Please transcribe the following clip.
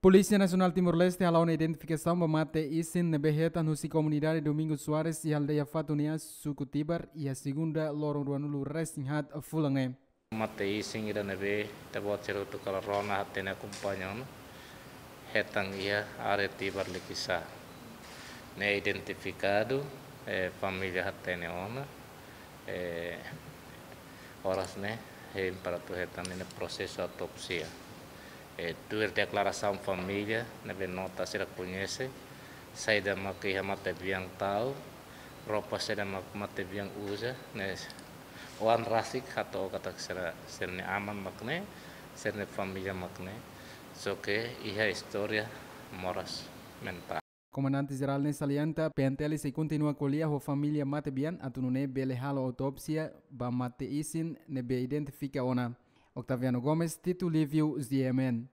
Polícia Nacional Timor-Leste halou na identificação do mate isin na berreta no comunidade Domingo Soares e aldeia Fatunia Sukutibar e a segunda lorong ruanulu restinhat fulange. Mate isin ira nebe tabot cerutu kala rona hatena kumpanyon hetang ia are tibar likisa. Ne identificado eh, família hatene ona eh, horas ne he para tu hetan ne processo autopsia. Eh, tuer declaração família, na nota se conhece, sai da maqui mate biang tau, roupa sai da mate biang usa, né, oan rasik atau kata sera serne aman makne, serne família makne, so que ia história moras mental. Comandante Geral ne salienta PNTL se continua colia ho família mate bian atunune bele halo autopsia ba mate isin ne be identifica ona. Octaviano Gomes, Tito Livio, ZMN.